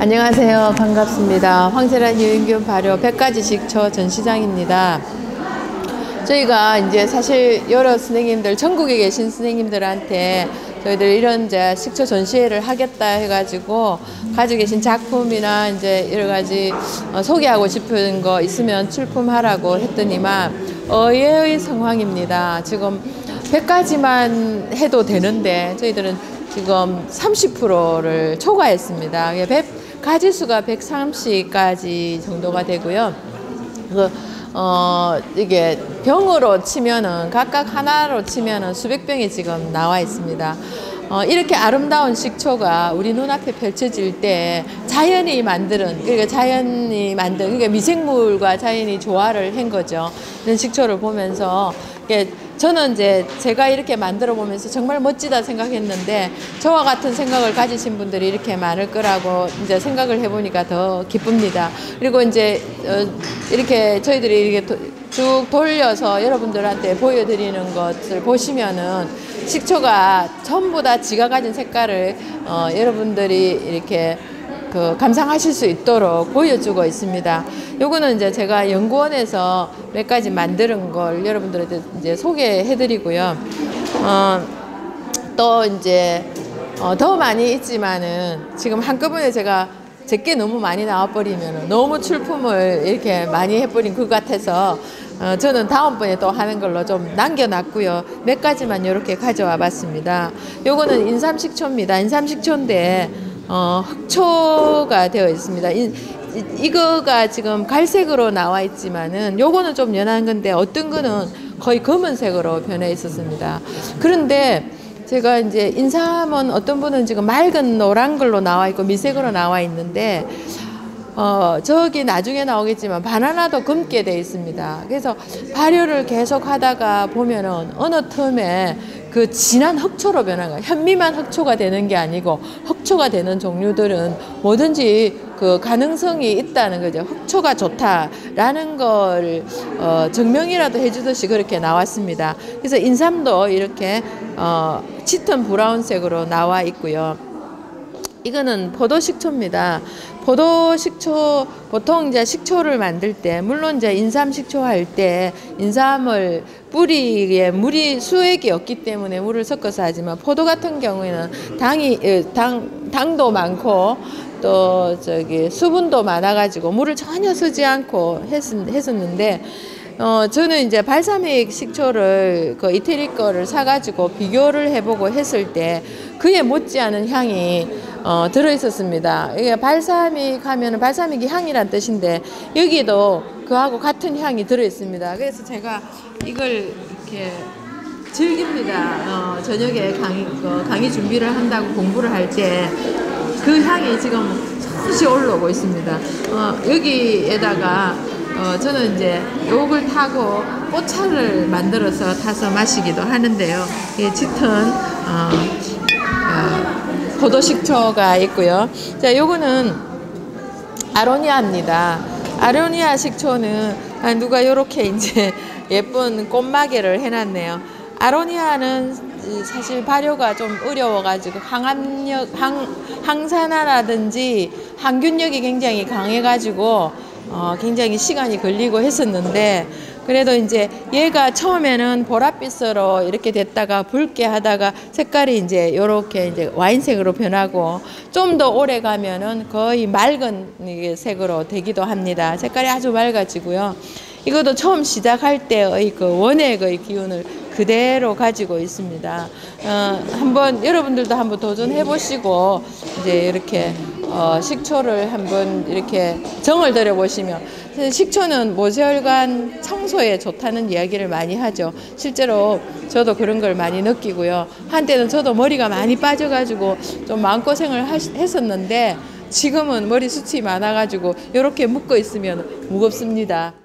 안녕하세요. 반갑습니다. 황세란 유인균 발효 100가지 식초 전시장입니다. 저희가 이제 사실 여러 선생님들, 전국에 계신 선생님들한테 저희들 이런 이제 식초 전시회를 하겠다 해가지고 가지고 계신 작품이나 이제 여러 가지 어, 소개하고 싶은 거 있으면 출품하라고 했더니만 의외의 상황입니다. 지금 100가지만 해도 되는데 저희들은 지금 30%를 초과했습니다. 100, 가지수가 130가지 정도가 되고요. 그, 어, 이게 병으로 치면은 각각 하나로 치면은 수백 병이 지금 나와 있습니다. 어, 이렇게 아름다운 식초가 우리 눈앞에 펼쳐질 때 자연이 만드는, 그러니까 자연이 만든, 그러니까 미생물과 자연이 조화를 한 거죠. 이런 식초를 보면서, 이게 저는 이제 제가 이렇게 만들어 보면서 정말 멋지다 생각했는데 저와 같은 생각을 가지신 분들이 이렇게 많을 거라고 이제 생각을 해보니까 더 기쁩니다. 그리고 이제 어 이렇게 저희들이 이렇게 쭉 돌려서 여러분들한테 보여드리는 것을 보시면은 식초가 전부 다 지가 가진 색깔을 어 여러분들이 이렇게 그 감상하실 수 있도록 보여주고 있습니다. 요거는 이제 제가 연구원에서 몇 가지 만드는 걸 여러분들한테 이제 소개해 드리고요. 어, 또 이제 어, 더 많이 있지만은 지금 한꺼번에 제가 제게 너무 많이 나와버리면 너무 출품을 이렇게 많이 해버린 것 같아서 어, 저는 다음번에 또 하는 걸로 좀 남겨놨고요. 몇 가지만 이렇게 가져와 봤습니다. 요거는 인삼식초입니다. 인삼식초인데 어, 흑초가 되어 있습니다. 이, 이거가 지금 갈색으로 나와 있지만은 요거는 좀 연한 건데 어떤 거는 거의 검은색으로 변해 있었습니다. 그런데 제가 이제 인삼은 어떤 분은 지금 맑은 노란 걸로 나와 있고 미색으로 나와 있는데 어, 저기 나중에 나오겠지만 바나나도 검게 돼 있습니다. 그래서 발효를 계속 하다가 보면은 어느 틈에 그 진한 흑초로 변한 거예요. 현미만 흑초가 되는 게 아니고 흑초가 되는 종류들은 뭐든지 그 가능성이 있다는 거죠. 흑초가 좋다라는 걸 어, 증명이라도 해주듯이 그렇게 나왔습니다. 그래서 인삼도 이렇게 어, 짙은 브라운색으로 나와 있고요. 이거는 포도 식초입니다. 포도 식초 보통 이제 식초를 만들 때 물론 이제 인삼 식초 할 때 인삼을 뿌리에 물이 수액이 없기 때문에 물을 섞어서 하지만 포도 같은 경우에는 당이 당 당도 많고 또 저기 수분도 많아 가지고 물을 전혀 쓰지 않고 했, 했었는데 어 저는 이제 발사믹 식초를 그 이태리 거를 사가지고 비교를 해보고 했을 때 그에 못지않은 향이 어, 들어 있었습니다. 이게 발사믹 하면은 발사믹이 향이란 뜻인데 여기도 그하고 같은 향이 들어 있습니다. 그래서 제가 이걸 이렇게 즐깁니다. 어, 저녁에 강의, 그 강의 준비를 한다고 공부를 할 때 그 향이 지금 잠시 올라오고 있습니다. 어, 여기에다가 어, 저는 이제 욕을 타고 꽃차를 만들어서 타서 마시기도 하는데요. 이 짙은 어, 어, 포도 식초가 있고요. 자, 요거는 아로니아입니다. 아로니아 식초는 아, 누가 이렇게 이제 예쁜 꽃마개를 해놨네요. 아로니아는 사실 발효가 좀 어려워가지고 항암력, 항, 항산화라든지 항균력이 굉장히 강해가지고 어, 굉장히 시간이 걸리고 했었는데 그래도 이제 얘가 처음에는 보랏빛으로 이렇게 됐다가 붉게 하다가 색깔이 이제 요렇게 이제 와인색으로 변하고 좀 더 오래 가면은 거의 맑은 색으로 되기도 합니다. 색깔이 아주 맑아지고요. 이것도 처음 시작할 때의 그 원액의 기운을 그대로 가지고 있습니다. 어, 한번 여러분들도 한번 도전해 보시고 이제 이렇게 어, 식초를 한번 이렇게 정을 들여 보시면 식초는 모세혈관 청소에 좋다는 이야기를 많이 하죠. 실제로 저도 그런 걸 많이 느끼고요. 한때는 저도 머리가 많이 빠져가지고 좀 마음고생을 했었는데 지금은 머리 숱이 많아가지고 이렇게 묶어 있으면 무겁습니다.